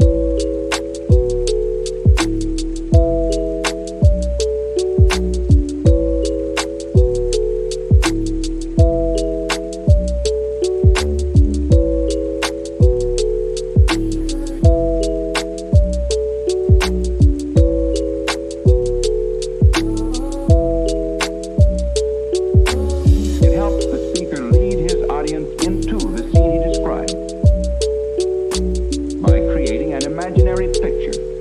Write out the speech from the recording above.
It imaginary picture